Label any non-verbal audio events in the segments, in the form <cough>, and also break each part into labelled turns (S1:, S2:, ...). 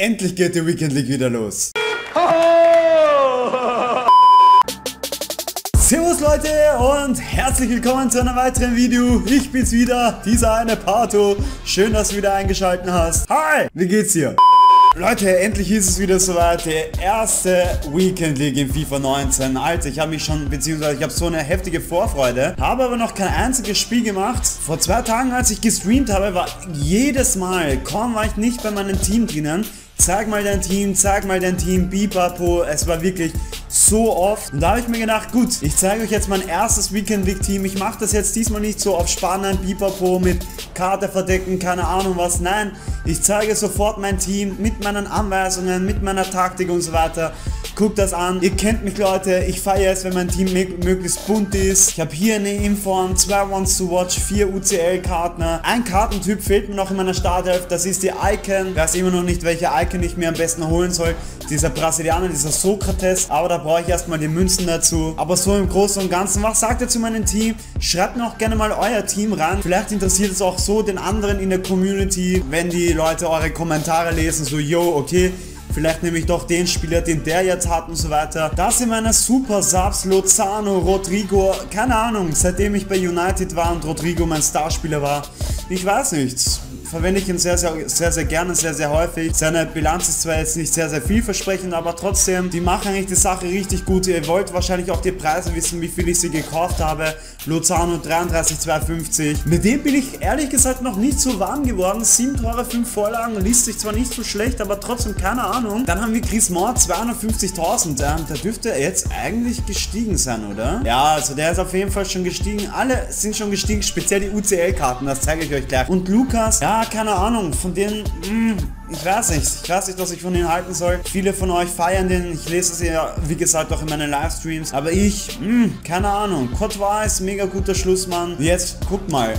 S1: endlich geht die Weekend League wieder los. <laughs> Servus Leute und herzlich willkommen zu einem weiteren Video. Ich bin's wieder, dieser eine Pato. Schön, dass du wieder eingeschaltet hast. Hi, wie geht's dir? Leute, endlich ist es wieder soweit, der erste Weekend League in FIFA 19. Alter, ich habe mich schon, beziehungsweise ich habe so eine heftige Vorfreude, habe aber noch kein einziges Spiel gemacht. Vor zwei Tagen, als ich gestreamt habe, war jedes Mal, kaum war ich nicht bei meinem Team drinnen, Zeig mal dein Team, zeig mal dein Team, Bipapo. Es war wirklich so oft. Und da habe ich mir gedacht, gut, ich zeige euch jetzt mein erstes Weekend League Team. Ich mache das jetzt diesmal nicht so auf spannend, Bipapo mit Karte verdecken, keine Ahnung was. Nein, ich zeige sofort mein Team mit meinen Anweisungen, mit meiner Taktik und so weiter. Guckt das an. Ihr kennt mich, Leute. Ich feiere es, wenn mein Team möglichst bunt ist. Ich habe hier eine Inform, zwei Ones to Watch, vier UCL-Karten. Ein Kartentyp fehlt mir noch in meiner Startelf. Das ist die Icon. Ich weiß immer noch nicht, welche Icon ich mir am besten holen soll. Dieser Brasilianer, dieser Sokrates. Aber da brauche ich erstmal die Münzen dazu. Aber so im Großen und Ganzen, was sagt ihr zu meinem Team? Schreibt mir auch gerne mal euer Team ran. Vielleicht interessiert es auch so den anderen in der Community, wenn die Leute eure Kommentare lesen. So, yo, okay Vielleicht nehme ich doch den Spieler, den der jetzt hat und so weiter. Das sind meine Super Subs, Lozano, Rodrigo, keine Ahnung, seitdem ich bei United war und Rodrigo mein Starspieler war. Ich weiß nichts verwende ich ihn sehr, sehr, sehr, sehr gerne, sehr, sehr häufig. Seine Bilanz ist zwar jetzt nicht sehr, sehr vielversprechend, aber trotzdem, die machen eigentlich die Sache richtig gut. Ihr wollt wahrscheinlich auch die Preise wissen, wie viel ich sie gekauft habe. Lozano 33,250. Mit dem bin ich ehrlich gesagt noch nicht so warm geworden. 7 Tore, 5 Vorlagen, liest sich zwar nicht so schlecht, aber trotzdem keine Ahnung. Dann haben wir Chris Moore 250.000. Ähm, da dürfte er jetzt eigentlich gestiegen sein, oder? Ja, also der ist auf jeden Fall schon gestiegen. Alle sind schon gestiegen, speziell die UCL-Karten, das zeige ich euch gleich. Und Lukas, ja, keine Ahnung, von denen, mh, hm, ich weiß nicht. Ich weiß nicht, was ich von denen halten soll. Viele von euch feiern den. Ich lese es ja, wie gesagt, auch in meinen Livestreams. Aber ich, mh, hm, keine Ahnung. Courtois ist mega guter Schlussmann. Jetzt, guck mal.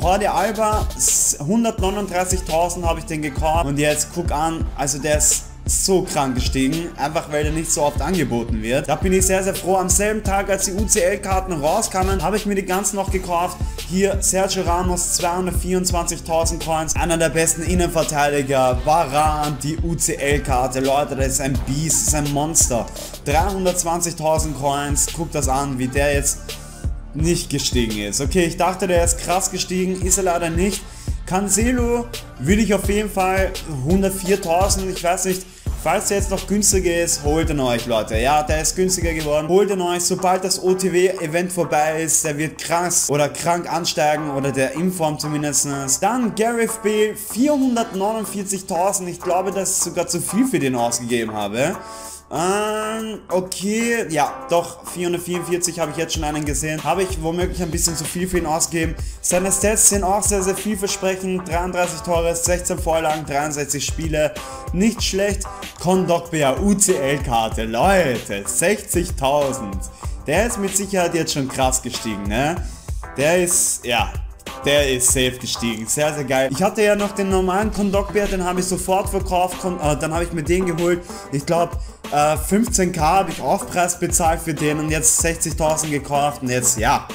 S1: Jordi Alba, 139.000 habe ich den gekauft. Und jetzt guck an, also der ist so krank gestiegen, einfach weil der nicht so oft angeboten wird. Da bin ich sehr, sehr froh. Am selben Tag, als die UCL-Karten rauskamen, habe ich mir die ganzen noch gekauft. Hier Sergio Ramos, 224.000 Coins, einer der besten Innenverteidiger. Varan, die UCL-Karte. Leute, das ist ein Biest, das ist ein Monster. 320.000 Coins, guckt das an, wie der jetzt nicht gestiegen ist. Okay, ich dachte, der ist krass gestiegen, ist er leider nicht. Cancelo würde ich auf jeden Fall 104.000, ich weiß nicht, falls der jetzt noch günstiger ist, holt ihn euch, Leute. Ja, der ist günstiger geworden. Holt ihn euch, sobald das OTW-Event vorbei ist, der wird krass oder krank ansteigen oder der Inform zumindest. Dann Gareth Bale, 449.000. Ich glaube, das ist sogar zu viel für den ausgegeben habe. Ähm, okay, ja, doch, 444 habe ich jetzt schon einen gesehen. Habe ich womöglich ein bisschen zu viel für ihn ausgegeben. Seine Stats sind auch sehr, sehr vielversprechend. 33 Tore, 16 Vorlagen, 63 Spiele. Nicht schlecht. Kondogbea UCL-Karte, Leute, 60.000. Der ist mit Sicherheit jetzt schon krass gestiegen, ne? Der ist, ja, der ist safe gestiegen. Sehr, sehr geil. Ich hatte ja noch den normalen Kondogbär, den habe ich sofort verkauft. Äh, dann habe ich mir den geholt. Ich glaube, äh, 15k habe ich Aufpreis bezahlt für den und jetzt 60.000 gekauft und jetzt, ja,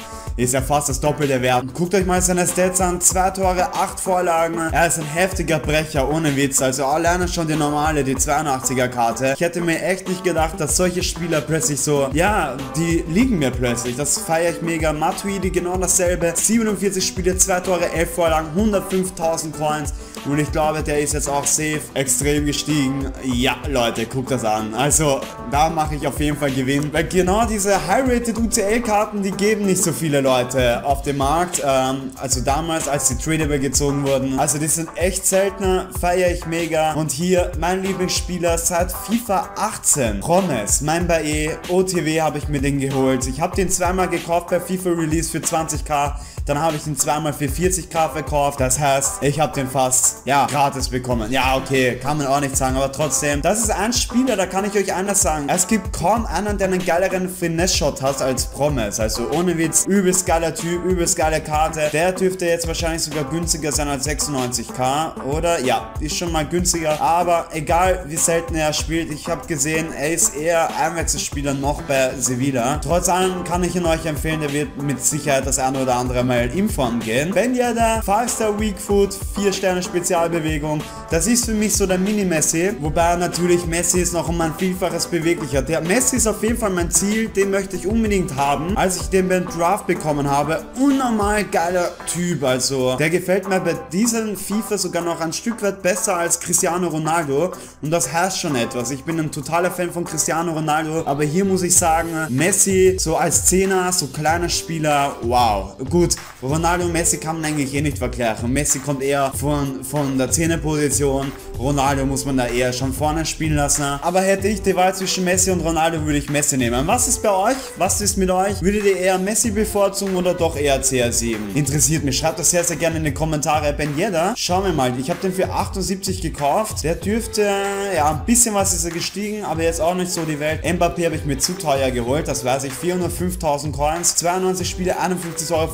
S1: ist ja fast das Doppelte wert. Guckt euch mal seine Stats an, 2 Tore, 8 Vorlagen. Er ist ein heftiger Brecher, ohne Witz. Also alleine schon die normale, die 82er Karte. Ich hätte mir echt nicht gedacht, dass solche Spieler plötzlich so, ja, die liegen mir plötzlich. Das feiere ich mega. Matuidi genau dasselbe. 47 Spiele, 2 Tore, 11 Vorlagen, 105.000 Coins. Und ich glaube, der ist jetzt auch safe extrem gestiegen. Ja, Leute, guckt das an. Also, da mache ich auf jeden Fall Gewinn. Weil genau diese High-Rated UCL-Karten, die geben nicht so viele Leute auf dem Markt. Ähm, also damals, als die Tradable gezogen wurden. Also die sind echt seltener, feiere ich mega. Und hier mein Lieblingsspieler seit FIFA 18. Promes, mein Bae, OTW habe ich mir den geholt. Ich habe den zweimal gekauft bei FIFA Release für 20k. Dann habe ich ihn zweimal für 40k verkauft. Das heißt, ich habe den fast, ja, gratis bekommen. Ja, okay, kann man auch nicht sagen, aber trotzdem. Das ist ein Spieler, da kann ich euch anders sagen. Es gibt kaum einen, der einen geileren Finesse-Shot hat als Promes. Also ohne Witz, übelst übelst geiler Typ, übelst geile Karte. Der dürfte jetzt wahrscheinlich sogar günstiger sein als 96k, oder? Ja, ist schon mal günstiger. Aber egal, wie selten er spielt, ich habe gesehen, er ist eher Einwechselspieler noch bei Sevilla. Trotz allem kann ich ihn euch empfehlen, der wird mit Sicherheit das eine oder andere Mal in Form gehen. Wenn ihr der 5-Star Weak Food, 4 Sterne Spezialbewegung, das ist für mich so der Mini-Messi, wobei natürlich Messi ist noch um ein Vielfaches beweglicher. Der Messi ist auf jeden Fall mein Ziel, den möchte ich unbedingt haben. Als ich den beim Draft bekommen habe, unnormal geiler Typ, also der gefällt mir bei diesem FIFA sogar noch ein Stück weit besser als Cristiano Ronaldo und das heißt schon etwas. Ich bin ein totaler Fan von Cristiano Ronaldo, aber hier muss ich sagen, Messi so als Zehner, so kleiner Spieler, wow. Gut, Ronaldo und Messi kann man eigentlich eh nicht vergleichen. Messi kommt eher von, von der Zehnerposition, Ronaldo muss man da eher schon vorne spielen lassen. Aber hätte ich die Wahl zwischen Messi und Ronaldo, würde ich Messi nehmen. Was ist bei euch? Was ist mit euch? Würdet ihr eher Messi bevorzugen oder doch eher CR7? Interessiert mich. Schreibt das sehr, sehr gerne in die Kommentare. Ben Yedda, schauen wir mal. Ich habe den für 78 gekauft. Der dürfte, ja, ein bisschen was ist er gestiegen, aber jetzt auch nicht so die Welt. Mbappé habe ich mir zu teuer geholt. Das weiß ich. 405.000 Coins, 92 Spiele, 51,55 Euro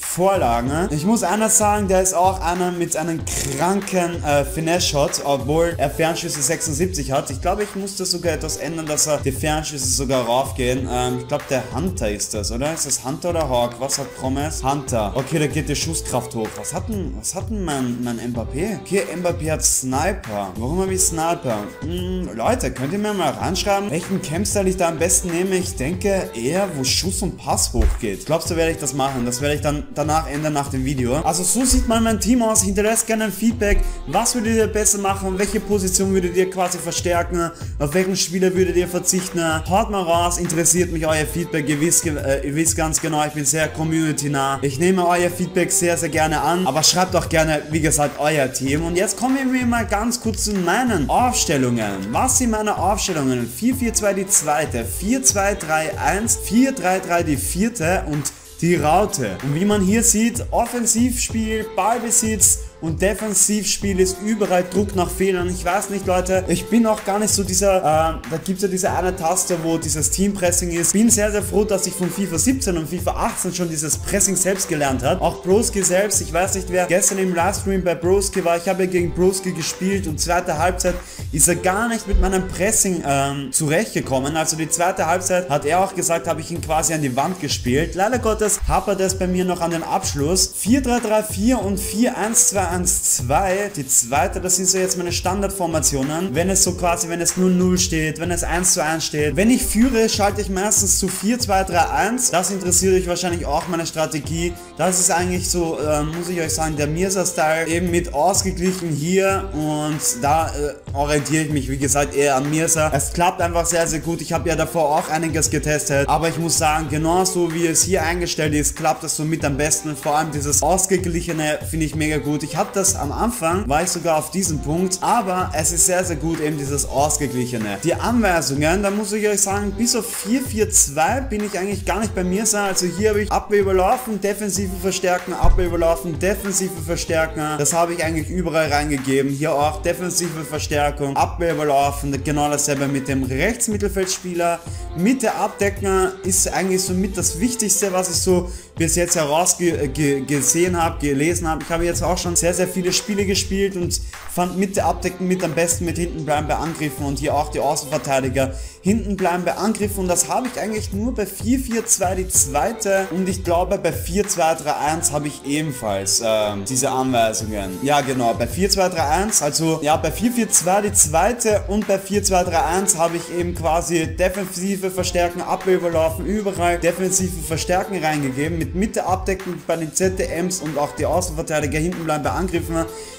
S1: Vorlagen. Ich muss einer sagen, der ist auch einer mit einem kranken äh, Finesse-Shot, obwohl er Fernschüsse 76 hat. Ich glaube, ich muss das sogar etwas ändern, dass er die Fernschüsse sogar raufgehen. Ähm, ich glaube, der Hunter ist das, oder? Ist das Hunter oder Hawk? Was hat Promise? Hunter. Okay, da geht die Schusskraft hoch. Was hat denn, was hat denn mein, mein Mbappé? Okay, Mbappé hat Sniper. Warum habe ich Sniper? Hm, Leute, könnt ihr mir mal reinschreiben, welchen Campstyle ich da am besten nehme? Ich denke eher, wo Schuss und Pass hochgeht. Glaubst du, werde ich das machen? Das werde ich dann danach ändern nach dem Video. Also so sieht mal mein Team aus. Hinterlässt gerne ein Feedback. Was würdet ihr besser machen? Welche Position würdet ihr quasi verstärken? Auf welchen Spieler würdet ihr verzichten? Haut mal raus. Interessiert mich euer Feedback. Ihr wisst, äh, ihr wisst ganz genau, ich bin sehr community-nah. Ich nehme euer Feedback sehr, sehr gerne an. Aber schreibt auch gerne, wie gesagt, euer Team. Und jetzt kommen wir mal ganz kurz zu meinen Aufstellungen. Was sind meine Aufstellungen? 4-4-2 die zweite, 4-2-3-1, 4-3-3 die vierte und die Raute. Und wie man hier sieht, Offensivspiel, Ballbesitz, und Defensivspiel ist überall Druck nach Fehlern. Ich weiß nicht, Leute, ich bin auch gar nicht so dieser, äh, da gibt es ja diese eine Taste, wo dieses Teampressing ist. Bin sehr, sehr froh, dass ich von FIFA 17 und FIFA 18 schon dieses Pressing selbst gelernt habe. Auch Broski selbst, ich weiß nicht, wer gestern im Livestream bei Broski war. Ich habe ja gegen Broski gespielt und zweite Halbzeit ist er gar nicht mit meinem Pressing ähm, zurechtgekommen. Also die zweite Halbzeit hat er auch gesagt, habe ich ihn quasi an die Wand gespielt. Leider Gottes hapert es bei mir noch an den Abschluss. 4-3-3-4 und 4-1-2 1-2. Die zweite, das sind so jetzt meine Standardformationen. Wenn es so quasi, wenn es 0-0 steht, wenn es 1 1 steht. Wenn ich führe, schalte ich meistens zu 4-2-3-1. Das interessiert euch wahrscheinlich auch meine Strategie. Das ist eigentlich so, äh, muss ich euch sagen, der Mirsa-Style. Eben mit ausgeglichen hier und da äh, orientiere ich mich, wie gesagt, eher an Mirsa. Es klappt einfach sehr, sehr gut. Ich habe ja davor auch einiges getestet. Aber ich muss sagen, genauso wie es hier eingestellt ist, klappt das somit am besten. Vor allem dieses ausgeglichene finde ich mega gut. Ich habe das am Anfang, war ich sogar auf diesem Punkt, aber es ist sehr, sehr gut eben dieses Ausgeglichene. Die Anweisungen, da muss ich euch sagen, bis auf 4-4-2 bin ich eigentlich gar nicht bei mir sein. Also hier habe ich Abwehr überlaufen, Defensive verstärken, Abwehr überlaufen, Defensive verstärken. Das habe ich eigentlich überall reingegeben. Hier auch Defensive Verstärkung, Abwehr überlaufen, genau dasselbe mit dem Rechtsmittelfeldspieler. Mitte abdecken ist eigentlich somit das Wichtigste, was ich so bis jetzt herausgesehen habe, gelesen habe. Ich habe jetzt auch schon sehr, sehr viele Spiele gespielt und fand Mitte abdecken mit am besten mit hinten bleiben bei Angriffen und hier auch die Außenverteidiger hinten bleiben bei Angriffen und das habe ich eigentlich nur bei 4-4-2 die zweite und ich glaube bei 4-2-3-1 habe ich ebenfalls äh, diese Anweisungen. Ja genau, bei 4-2-3-1, also ja bei 4-4-2 die zweite und bei 4-2-3-1 habe ich eben quasi defensive Verstärken, Abwehr überlaufen, überall defensive Verstärken reingegeben mit Mitte abdecken bei den ZDMs und auch die Außenverteidiger hinten bleiben bei Angriffen.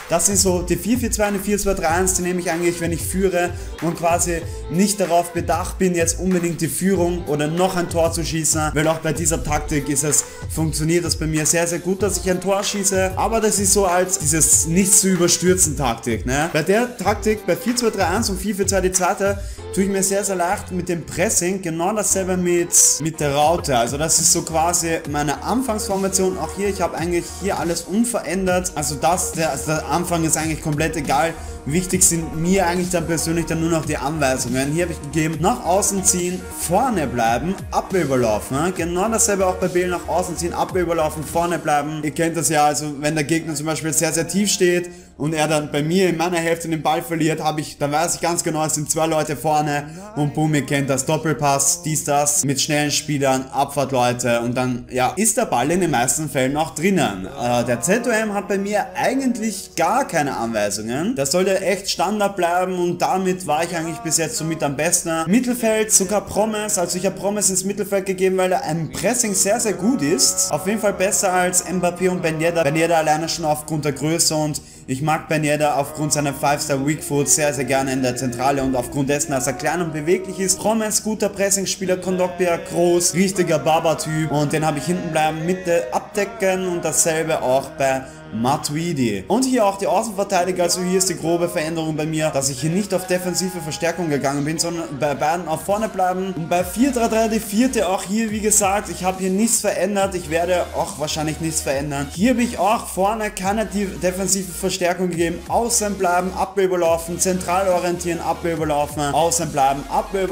S1: Das sind so die 4-4-2 und die 4-2-3-1, die nehme ich eigentlich, wenn ich führe und quasi nicht darauf bedacht bin, jetzt unbedingt die Führung oder noch ein Tor zu schießen, weil auch bei dieser Taktik ist es, funktioniert das bei mir sehr, sehr gut, dass ich ein Tor schieße, aber das ist so als dieses nicht zu überstürzen Taktik, ne? Bei der Taktik, bei 4-2-3-1 und 4-4-2 die zweite, tue ich mir sehr, sehr leicht mit dem Pressing. Genau dasselbe mit, mit der Raute. Also das ist so quasi meine Anfangsformation. Auch hier, ich habe eigentlich hier alles unverändert. Also das, der, also der Anfang ist eigentlich komplett egal. Wichtig sind mir eigentlich dann persönlich dann nur noch die Anweisungen. Hier habe ich gegeben, nach außen ziehen, vorne bleiben, Abwehr überlaufen. Genau dasselbe auch bei Bale, nach außen ziehen, Abwehr vorne bleiben. Ihr kennt das ja, also wenn der Gegner zum Beispiel sehr, sehr tief steht und er dann bei mir in meiner Hälfte den Ball verliert, habe ich, dann weiß ich ganz genau, es sind zwei Leute vorne und boom, ihr kennt das Doppelpass, dies, das, mit schnellen Spielern, Abfahrtleute und dann, ja, ist der Ball in den meisten Fällen auch drinnen. Äh, der ZOM hat bei mir eigentlich gar keine Anweisungen. Das sollte echt Standard bleiben und damit war ich eigentlich bis jetzt somit am besten. Mittelfeld, sogar Promise, also ich habe Promise ins Mittelfeld gegeben, weil er im Pressing sehr, sehr gut ist. Auf jeden Fall besser als Mbappé und Ben Yedda. Ben Yedda alleine schon aufgrund der Größe und ich mag Ben Yedda aufgrund seiner 5-Star Weak Foot sehr, sehr gerne in der Zentrale und aufgrund dessen, dass er klein und beweglich ist. Promise, guter Pressingspieler, Kondogbia groß, richtiger Baba-Typ und den habe ich hinten bleiben, Mitte abdecken und dasselbe auch bei Matuidi. Und hier auch die Außenverteidiger, also hier ist die grobe Veränderung bei mir, dass ich hier nicht auf defensive Verstärkung gegangen bin, sondern bei beiden auf vorne bleiben. Und bei 4-3-3 die vierte, auch hier wie gesagt, ich habe hier nichts verändert, ich werde auch wahrscheinlich nichts verändern. Hier habe ich auch vorne keine defensive Verstärkung gegeben, außen bleiben, Abwehr zentral orientieren, Abwehr außen bleiben, Abwehr.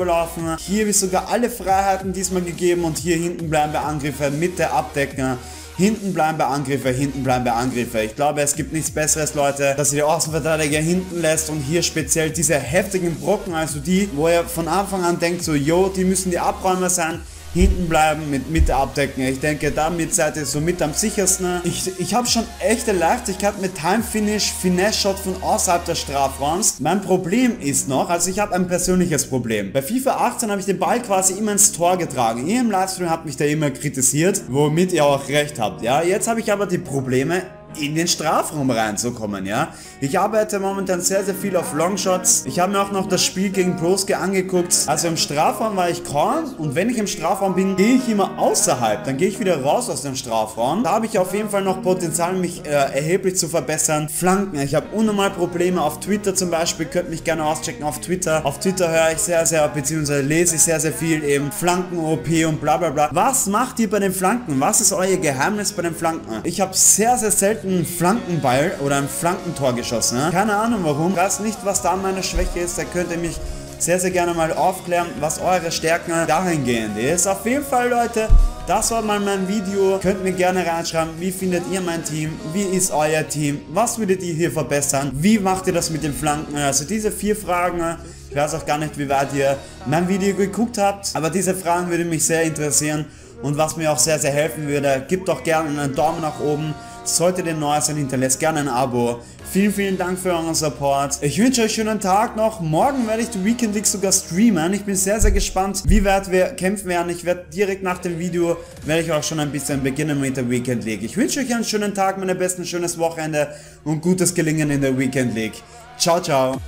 S1: Hier habe ich sogar alle Freiheiten diesmal gegeben und hier hinten bleiben bei Angriffe, Mitte abdecken. Hinten bleiben bei Angriffe, hinten bleiben bei Angriffe. Ich glaube, es gibt nichts besseres, Leute, dass ihr die Außenverteidiger hinten lässt und hier speziell diese heftigen Brocken, also die, wo ihr von Anfang an denkt, so, yo, die müssen die Abräumer sein, hinten bleiben, mit Mitte abdecken. Ich denke, damit seid ihr so mit am sichersten. Ich, ich habe schon echte Leichtigkeit mit Time Finish, Finesse Shot von außerhalb des Strafraums. Mein Problem ist noch, also ich habe ein persönliches Problem. Bei FIFA 18 habe ich den Ball quasi immer ins Tor getragen. Ihr im Livestream habt mich da immer kritisiert, womit ihr auch recht habt. Ja, jetzt habe ich aber die Probleme, in den Strafraum reinzukommen, ja. Ich arbeite momentan sehr, sehr viel auf Longshots. Ich habe mir auch noch das Spiel gegen Broske angeguckt. Also im Strafraum war ich kaum und wenn ich im Strafraum bin, gehe ich immer außerhalb. Dann gehe ich wieder raus aus dem Strafraum. Da habe ich auf jeden Fall noch Potenzial, mich äh, erheblich zu verbessern. Flanken. Ich habe unnormal Probleme auf Twitter zum Beispiel. Könnt mich gerne auschecken auf Twitter. Auf Twitter höre ich sehr, sehr, beziehungsweise lese ich sehr, sehr viel eben Flanken, OP und bla bla bla. Was macht ihr bei den Flanken? Was ist euer Geheimnis bei den Flanken? Ich habe sehr, sehr selten einen Flankenball oder ein Flankentor geschossen. Ne? Keine Ahnung warum. Ich weiß nicht, was da meine Schwäche ist. Da könnt ihr mich sehr, sehr gerne mal aufklären, was eure Stärken dahingehend ist. Auf jeden Fall, Leute, das war mal mein Video. Könnt mir gerne reinschreiben, wie findet ihr mein Team? Wie ist euer Team? Was würdet ihr hier verbessern? Wie macht ihr das mit den Flanken? Also diese vier Fragen. Ich weiß auch gar nicht, wie weit ihr mein Video geguckt habt, aber diese Fragen würde mich sehr interessieren und was mir auch sehr, sehr helfen würde. Gebt doch gerne einen Daumen nach oben. Solltet ihr neu sein, hinterlässt gerne ein Abo. Vielen, vielen Dank für euren Support. Ich wünsche euch einen schönen Tag noch. Morgen werde ich die Weekend League sogar streamen. Ich bin sehr, sehr gespannt, wie weit wir kämpfen werden. Ich werde direkt nach dem Video, werde ich auch schon ein bisschen beginnen mit der Weekend League. Ich wünsche euch einen schönen Tag, meine besten, schönes Wochenende und gutes Gelingen in der Weekend League. Ciao, ciao.